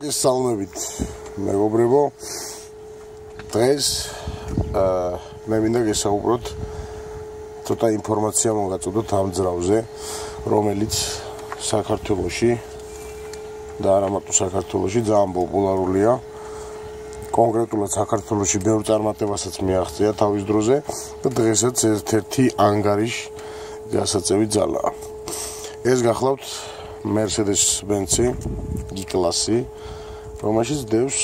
გესალმებით მეგობრებო დღეს აა მე მინდა გესაუბროთ ცოტა ინფორმაცია მოგაწოდოთ ამ ძრავზე რომელიც საქართველოში და არა მარტო საქართველოში ძალიან პოპულარულია. კონკრეტულად საქართველოში ბევრ წარმატებასაც მიაღწია თავის დროზე და დღესაც ერთ-ერთი ანგარიშ გასაწევი ძალაა. ეს გახლავთ Mercedes-Benz G-კლასი, რომელშიც დევს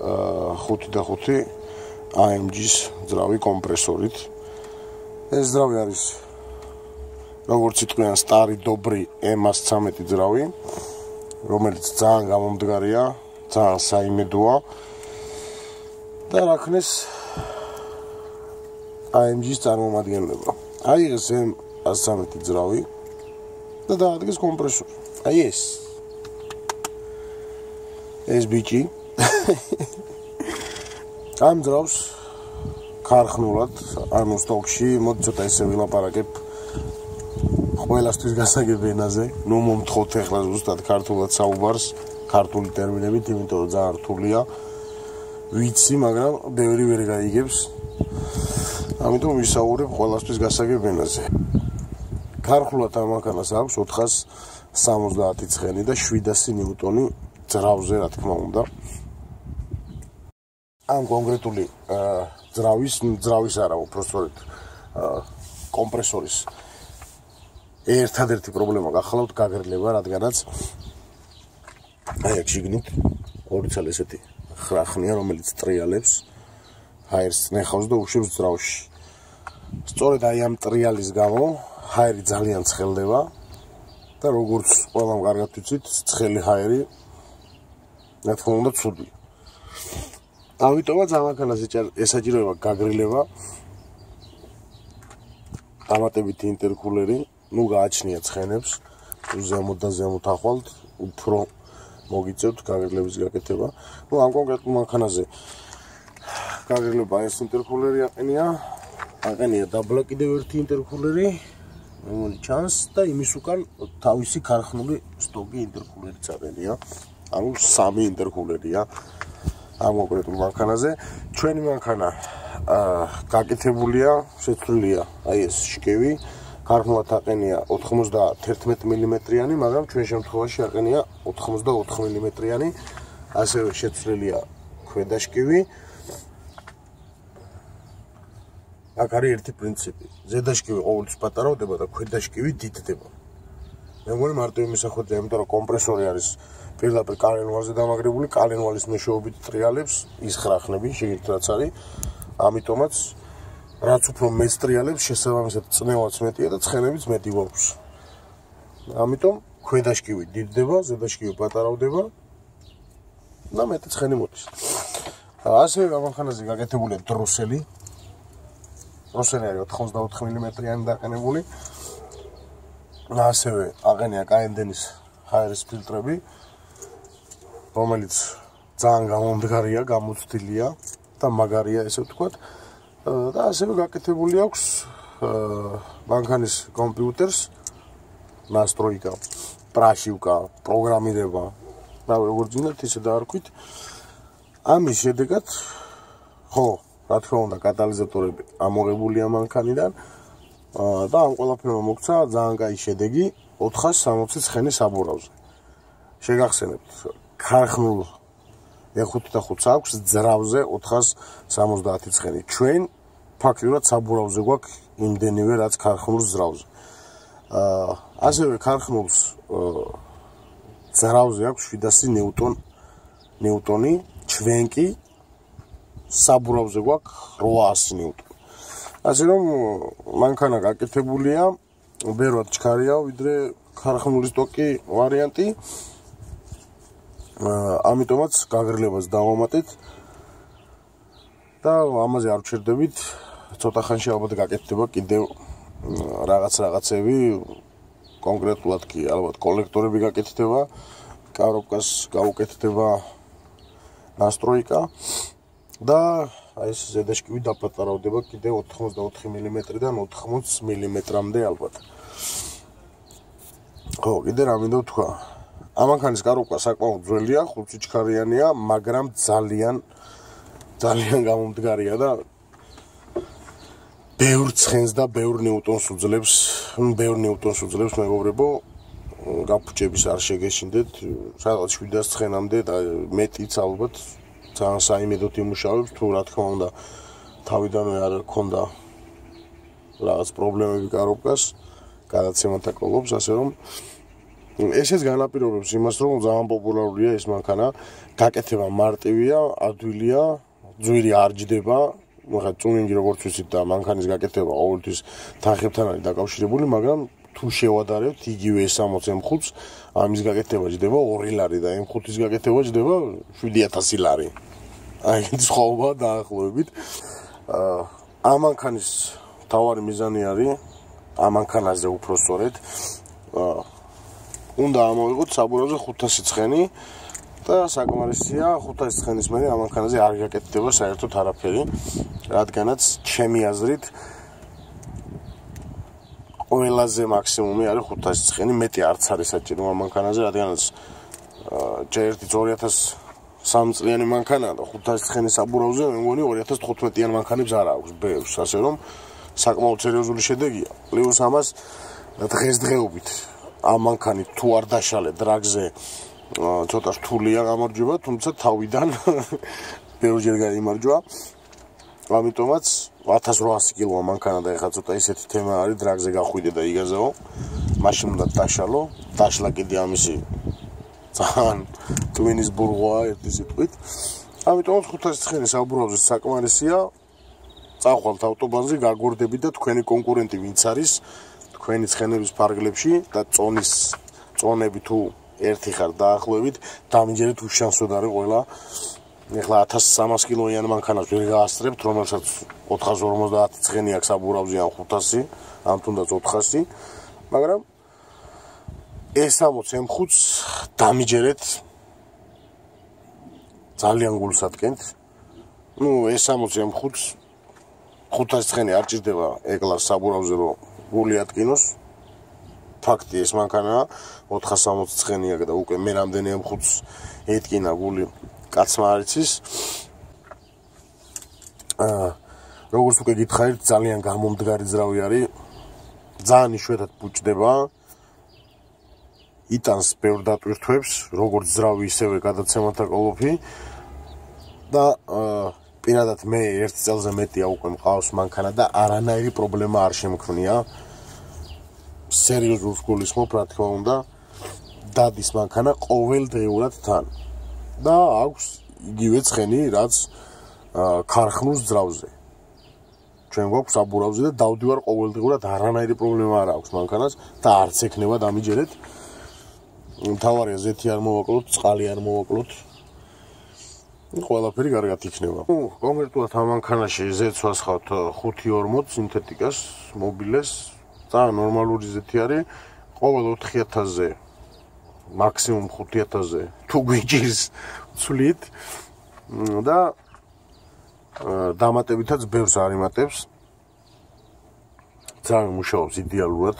5 და 5 AMG-ს ძრავი კომპრესორით. ეს ძრავი არის როგორც იტყვიან სტარი დობრი M13 ძრავი, რომელიც ძალიან გამომდგარია, ძალიან საიმედოა. და რაქნეს AMG-ს წარმომადგენლობა. აი ეს M13 ძრავი და დაადგეს კომპრესორი. აი ეს. ეს ბიჭი. ამ ძრავს ქარხნულად ანუ სტოკში მოდი ცოტა ესე ვილაპარაკებ ყველასთვის გასაგებ ენაზე ნუ მომთხოვთ ახლა ზუსტად ქართულად საუბარს ქართული ტერმინებით იმიტომ რომ ძალიან რთულია. ვიცი მაგრამ ბევრი ვერ გაიგებს. ამიტომ ვისაუბრებ ყველასთვის გასაგებ ენაზე ქარხნულად ამაკანას აქვს 400 70 ცხენი და 700 ნიუტონი ძრავზე, რა თქმა უნდა. ამ კონკრეტული ძრავის, ძრავის არა, უბრალოდ კომპრესორის ერთადერთი პრობლემა გახლავთ გაგრლება, რადგანაც აი აქ შიგნით ორი ცალ ესეთი ხრახნია, რომელიც ტრიალებს ჰაერს ნახავს და უშვებს ძრავში. სწორედ აი ამ ტრიალის გამო ჰაერი ძალიან ცხელდება და როგორც ყველამ კარგად ვიცით, ცხელი ჰაერი რა თქმა უნდა ცუდი. ამიტომაც ამაკანას ესაჭიროება გაგრილება დამატებითი ინტერკულერი, ნუ გააჩნია ცხენებს, ზემოთ და ზემოთ ახვალთ, უფრო მოგიწევთ გაგრილების გაკეთება. ნუ ამ კონკრეტულ მანქანაზე გაგრილება ეს ინტერკულერი აყენია, აყენია დაბლა კიდევ ერთი ინტერკულერი, რომელი ჩანს და იმის უკან თავისი ქარხნული სტოკი ინტერკულერი წაყენია. ანუ სამი ინტერკულერია ამ კონკრეტულ მანქანაზე. ჩვენი მანქანა აა გაკეთებულია, შეცვლილია აი ეს შკევი. ქარხნულად აყენია 91 მმ-იანი, მაგრამ ჩვენ შემთხვევაში აყენია 84 მმ-იანი. ასევე შეცვლილია ქვედა შკევი. აქ არის ერთი პრინციპი. ზედაშკივი ყოველთვის პატარავდება და ქვედაშკივი დიდდება. მე მგონი მარტო იმის ახოთია, იმიტომ რომ კომპრესორი არის პირდაპირ კალენვალზე დამაგრებული, კალენვალის მეშვეობით ტრიალებს ის ხრახნები, შეგეთ რაც არის. ამიტომაც რაც უფრო მეც ტრიალებს, შესაბამისად წნევაც მეტია და ცხენებიც მეტი გვაქვს. ამიტომ ქვედაშკივი დიდდება, ზედაშკივი პატარავდება და მეტი ცხენი მოდის. ასე გამახანაზე გაკეთებულია დროსელი, როსენი არის 84 მმ-იანი დაყენებული. ასევე აღენია კაენდენის ჰაერის ფილტრები, რომელიც ძალიან გამომდგარია, გამოცდილია და მაგარია ესე ვთქვათ. და ასევე გაკეთებული აქვს ბანკანის კომპიუტერს настройка, პრაშივკა, პროგრამირება. და როგორც გინდათ ისე დაარქვით. ამის შედეგად ხო, რა თქმა უნდა კატალიზატორები ამოღებულია მანქანიდან და ამ ყველაფერმა მოგცა ძალიან კაი შედეგი 460 ცხენის აბურავზე. შეგახსენებთ ქარხნულ E55 აქვს ძრავზე 470 ცხენი. ჩვენ ფაქტიურად საბურავზე გვაქვს იმდენივე რაც ქარხნულ ძრავზე. აა ასევე ქარხნულს ძრავზე აქვს 700 ნიუტონ ნიუტონი, ჩვენ კი საბურავზე გვაქვს 800 ნიუტონი. ასე რომ მანქანა გაკეთებულია, ბევრად ჩქარია, ვიდრე ქარხნული სტოკი ვარიანტი. ამიტომაც გაგრილებას დავამატეთ და ამაზე არ ვჩერდებით. ცოტა ხანში ალბათ გაკეთდება კიდევ რაღაც რაღაცები კონკრეტულად კი ალბათ კოლექტორები გაკეთდება, კაროპკას გაუკეთდება настройка და აი ეს ზედაშკივი დაპატარავდება კიდე 84 მმ-დან 80 მმ-მდე ალბათ. ხო, კიდე რა მინდა ვთქვა? ამანქანის კაროკა საკმაოდ ძველია, ხუთჩქარიანია, მაგრამ ძალიან ძალიან გამომდგარია და ბევრ ცხენს და ბევრ ნიუტონს უძლებს, ბევრ ნიუტონს უძლებს მეგობრებო. გაფუჭების არ შეგეშინდეთ, სადღაც 700 ცხენამდე და მეტიც ალბათ ძალიან საიმედოდ იმუშავებს, თუ რა თქმა უნდა თავიდანვე არ ქონდა რაღაც პრობლემები კაროკას, გადაცემათა კოლობს, ასე რომ ესეც განაპირობებს იმას, რომ ძალიან პოპულარულია ეს მანქანა, გაკეთება მარტივია, ადვილია, ძვირი არ ჯდება, მაგრამ ტუნინგი როგორც ვიცით და მანქანის გაკეთება ყოველთვის თანხებთან არის დაკავშირებული, მაგრამ თუ შევადარებთ იგივე 65-ს, ამის გაკეთება ჯდება 2 ლარი და M5-ის გაკეთება ჯდება 7000 ლარი. აი ხოვა დაახლოებით. აა ამანქანის თავარი მიზანი არის ამანქანაზე უფრო სწორედ აა უნდა ამოვიღოთ საბურავზე 500 ცხენი და საკმარისია 500 ცხენის მერე ამანქანაზე არ გაკეთდება საერთოდ არაფერი რადგანაც ჩემი აზრით ყველაზე მაქსიმუმი არის 500 ცხენი მეტი არც არის საჭირო ამანქანაზე რადგანაც ჯერტი 2003 წლიანი მანქანაა და 500 ცხენის საბურავზე მე მგონი 2015-იან მანქანებს არ აქვს ბევრს ასე რომ საკმაოდ სერიოზული შედეგია პლუს ამას დღესდღეობით ამ მანქანი თუ არ დაშალე დრაგზე ცოტა რთულია გამარჯვება, თუმცა თავიდან ბევრჯერ გამარჯვა. ამიტომაც 1800 კილოა მანქანა და ეხლა ცოტა ისეთი თემა არის დრაგზე გახვიდე და იგაზეო. მაშინ უნდა დაშალო, დაშლა კიდე ამისი ძალიან ტვინის ბურღვა ერთი სიტყვით. ამიტომაც 500 ცხენის აბრუავზე საკმარისია. წახვალთ ავტობანზე, გაგორდები და თქვენი კონკურენტი ვინც არის თქვენი ცხენების ფარგლებში და წონის წონები თუ ერთი ხარ დაახლოებით დამიჯერეთ უშანსოდ არის ყველა ეხლა 1300 კილოიან მანქანას ვერ გაასწრებთ რომელსაც 450 ცხენი აქვს აბურავზე ან 500 ან თუნდაც 400 მაგრამ ეს 60 M5-ს დამიჯერეთ. ძალიან გულსადგენთ ну ეს 60 M5-ს 500 ცხენი არ ჭირდება ეკლას საბურავზე რომ გული ატკინოს. ფაქტი ეს მანქანაა. 460 ცხენია და უკვე მე რამდენი ამ ხუთს ეთკინა გული კაცმა არიცის აა როგორც უკვე გითხარით ძალიან გამომდგარი ძრავი არის. ძალიან იშვიათად ბუჭდება იტანს ბევრ დატვირთვებს როგორც ძრავი ისევე გადაცემათა კოლოფი. და პირადად მე ერთ წელზე მეტია უკვე მყავს მანქანა და არანაირი პრობლემა არ შემქვნია სერიოზულ გულისხმობ რა თქმა უნდა დადის მანქანა ყოველდღიურად თან. და აქვს იგივე ცხენი რაც ქარხნულს ძრავზე. ჩვენ გვაქვს აბურავზე და დავდივარ ყოველდღიურად არანაირი პრობლემა არ აქვს მანქანას და არც ექნება დამიჯერეთ თავარია ზეთი არ მოვაკლოთ წყალი არ მოვაკლოთ. ყველაფერი კარგად იქნება. ნუ კონკრეტულად ამ მანქანაში ზეცვას ხავთ 540 სინთეტიკას მობილეს. ძალიან ნორმალური ზეთი არის. ყოველ 4000-ზე მაქსიმუმ 5000-ზე თუ გვიჭირს ცვლით. და დამატებითაც ბევრს არ იმატებს. ძალიან მუშაობს იდეალურად.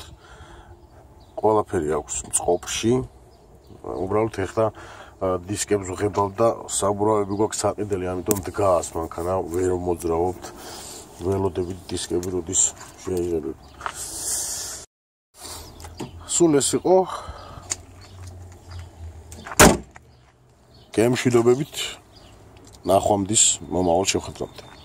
ყველაფერი აქვს წყობში უბრალოდ ეხლა დისკებს ვღებავ და საბურავები გვაქვს საყიდელი ამიტომ დგას მანქანა ვერ მოძრაობთ. ველოდებით დისკები როდის შეიძლება სულ ეს იყო. გემშვიდობებით. ნახვამდის მომავალ შეხვედრამდე